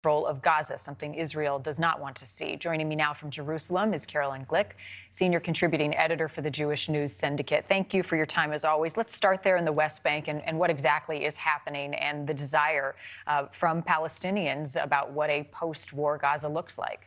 control of Gaza, something Israel does not want to see. Joining me now from Jerusalem is Caroline Glick, senior contributing editor for the Jewish News Syndicate. Thank you for your time as always. Let's start there in the West Bank and, and what exactly is happening and the desire uh, from Palestinians about what a post war Gaza looks like.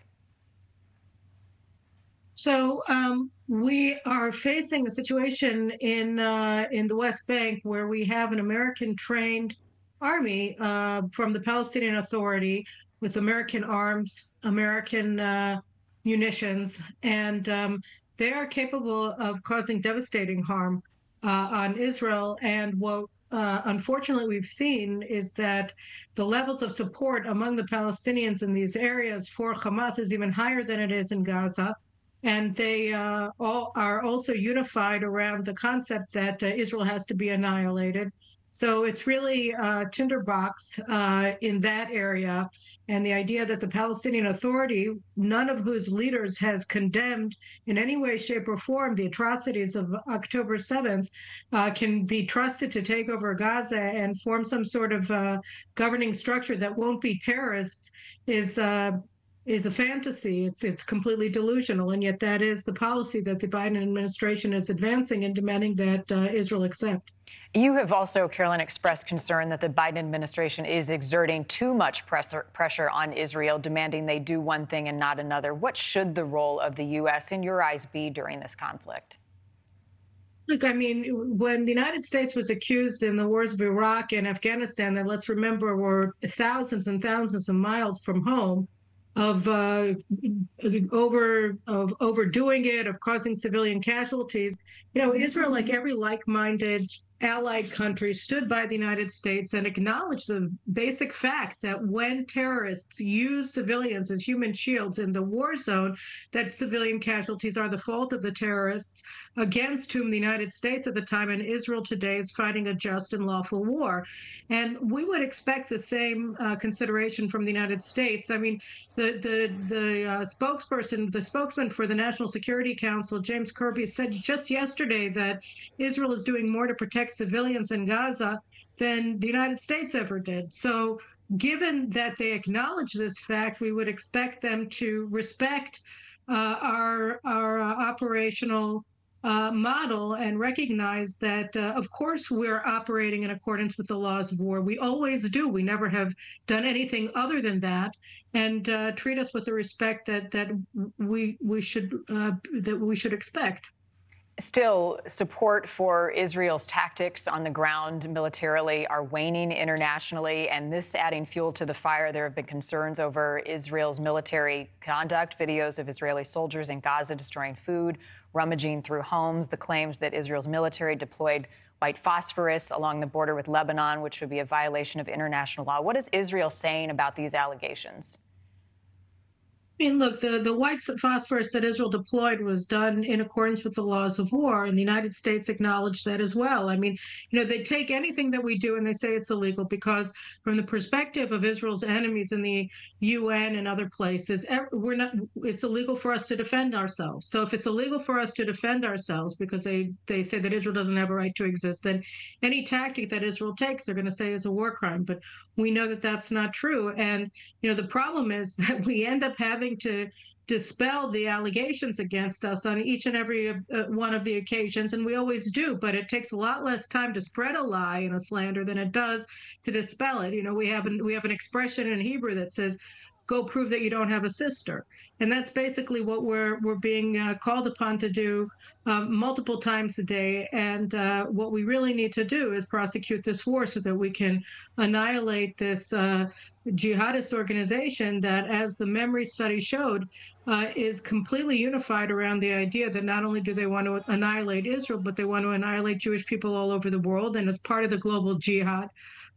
So um, we are facing a situation in uh, in the West Bank where we have an American trained army uh, from the Palestinian Authority with American arms, American uh, munitions, and um, they are capable of causing devastating harm uh, on Israel. And what uh, unfortunately we've seen is that the levels of support among the Palestinians in these areas for Hamas is even higher than it is in Gaza. And they uh, all are also unified around the concept that uh, Israel has to be annihilated. So it's really a tinderbox uh, in that area. And the idea that the Palestinian Authority, none of whose leaders has condemned in any way, shape, or form the atrocities of October 7th, uh, can be trusted to take over Gaza and form some sort of uh, governing structure that won't be terrorists is uh, is a fantasy. It's it's completely delusional, and yet that is the policy that the Biden administration is advancing and demanding that uh, Israel accept. You have also, Caroline, expressed concern that the Biden administration is exerting too much pressure, pressure on Israel, demanding they do one thing and not another. What should the role of the U.S. in your eyes be during this conflict? Look, I mean, when the United States was accused in the wars of Iraq and Afghanistan, that let's remember were thousands and thousands of miles from home, of uh, over of overdoing it, of causing civilian casualties. You know, Israel, like every like-minded allied countries stood by the United States and acknowledged the basic fact that when terrorists use civilians as human shields in the war zone, that civilian casualties are the fault of the terrorists against whom the United States at the time and Israel today is fighting a just and lawful war. And we would expect the same uh, consideration from the United States. I mean, the the the uh, spokesperson, the spokesman for the National Security Council, James Kirby, said just yesterday that Israel is doing more to protect civilians in Gaza than the United States ever did. So, given that they acknowledge this fact, we would expect them to respect uh, our our uh, operational uh, model and recognize that, uh, of course, we're operating in accordance with the laws of war. We always do. We never have done anything other than that, and uh, treat us with the respect that that we we should uh, that we should expect. Still, support for Israel's tactics on the ground militarily are waning internationally, and this adding fuel to the fire. There have been concerns over Israel's military conduct, videos of Israeli soldiers in Gaza destroying food, rummaging through homes, the claims that Israel's military deployed white phosphorus along the border with Lebanon, which would be a violation of international law. What is Israel saying about these allegations? I mean, look, the, the white phosphorus that Israel deployed was done in accordance with the laws of war, and the United States acknowledged that as well. I mean, you know, they take anything that we do and they say it's illegal because, from the perspective of Israel's enemies in the UN and other places, we're not. It's illegal for us to defend ourselves. So if it's illegal for us to defend ourselves because they they say that Israel doesn't have a right to exist, then any tactic that Israel takes, they're going to say is a war crime. But we know that that's not true, and you know, the problem is that we end up having to dispel the allegations against us on each and every of, uh, one of the occasions, and we always do. But it takes a lot less time to spread a lie and a slander than it does to dispel it. You know, we have an, we have an expression in Hebrew that says, "Go prove that you don't have a sister," and that's basically what we're we're being uh, called upon to do um, multiple times a day. And uh, what we really need to do is prosecute this war so that we can annihilate this uh, jihadist organization that, as the MEMRI study showed, uh, is completely unified around the idea that not only do they want to annihilate Israel, but they want to annihilate Jewish people all over the world. And as part of the global jihad,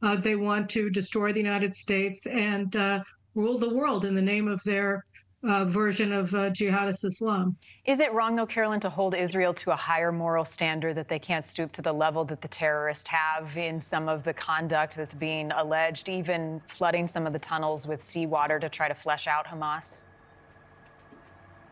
uh, they want to destroy the United States and uh, rule the world in the name of their uh, version of uh, jihadist Islam. Is it wrong, though, Caroline, to hold Israel to a higher moral standard that they can't stoop to the level that the terrorists have in some of the conduct that's being alleged, even flooding some of the tunnels with seawater to try to flesh out Hamas?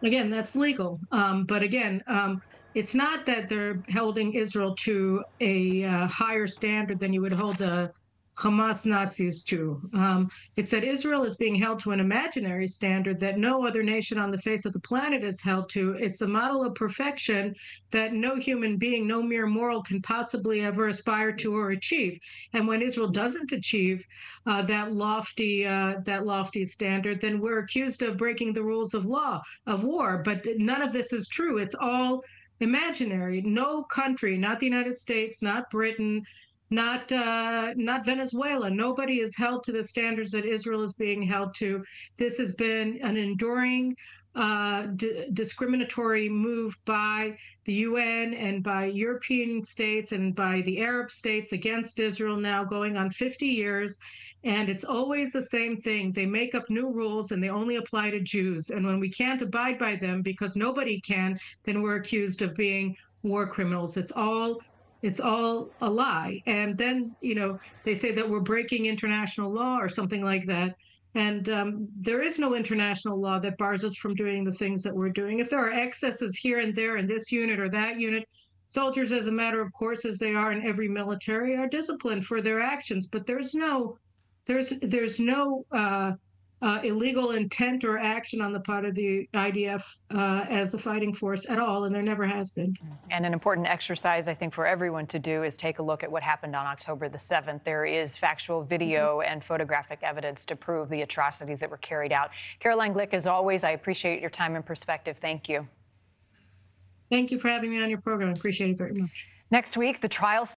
Again, that's legal. Um, but again, um, it's not that they're holding Israel to a uh, higher standard than you would hold a Hamas Nazis too. Um, it said Israel is being held to an imaginary standard that no other nation on the face of the planet is held to. It's a model of perfection that no human being, no mere moral can possibly ever aspire to or achieve. And when Israel doesn't achieve uh, that lofty uh, that lofty standard, then we're accused of breaking the rules of law of war. But none of this is true. It's all imaginary. No country, not the United States, not Britain, not uh, not Venezuela. Nobody is held to the standards that Israel is being held to. This has been an enduring uh, d- discriminatory move by the UN and by European states and by the Arab states against Israel now going on 50 years. And it's always the same thing. They make up new rules and they only apply to Jews. And when we can't abide by them because nobody can, then we're accused of being war criminals. It's all it's all a lie. And then, you know, they say that we're breaking international law or something like that. And um, there is no international law that bars us from doing the things that we're doing. If there are excesses here and there in this unit or that unit, soldiers, as a matter of course, as they are in every military, are disciplined for their actions. But there's no, there's there's no uh, uh, illegal intent or action on the part of the IDF uh, as a fighting force at all, and there never has been. And an important exercise, I think, for everyone to do is take a look at what happened on October the 7th. There is factual video mm-hmm. and photographic evidence to prove the atrocities that were carried out. Caroline Glick, as always, I appreciate your time and perspective. Thank you. Thank you for having me on your program. I appreciate it very much. Next week, the trial